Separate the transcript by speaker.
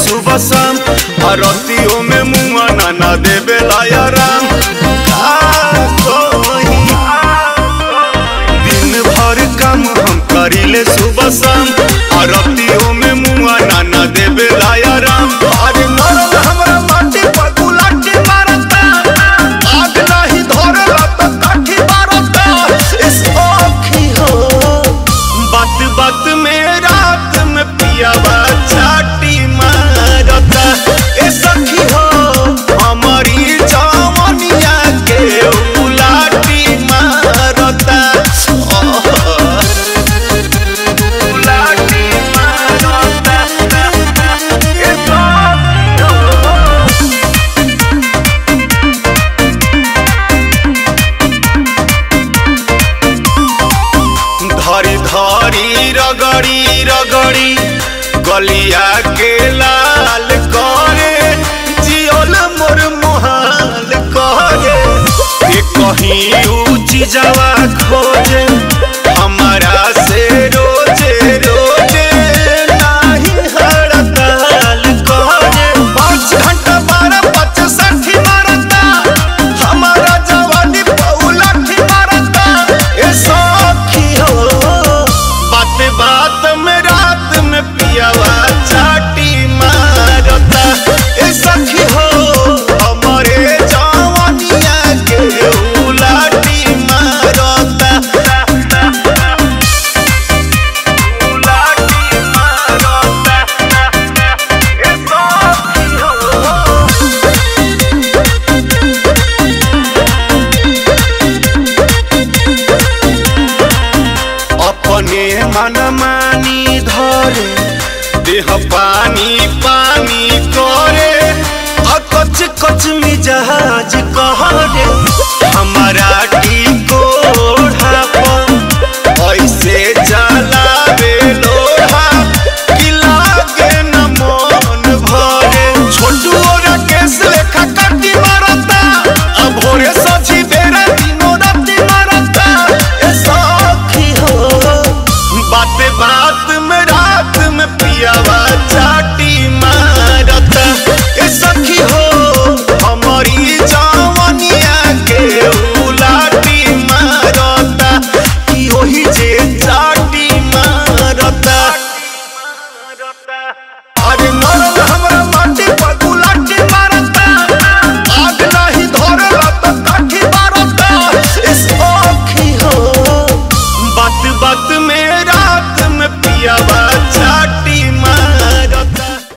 Speaker 1: सुबह शाम। भारतीयों में मुआ नाना देवे लाया बिटिया के लाल करे जियो मोर मोहाल करे। कहीं ऊँची जवा मन मानी धरे देह पानी पानी करे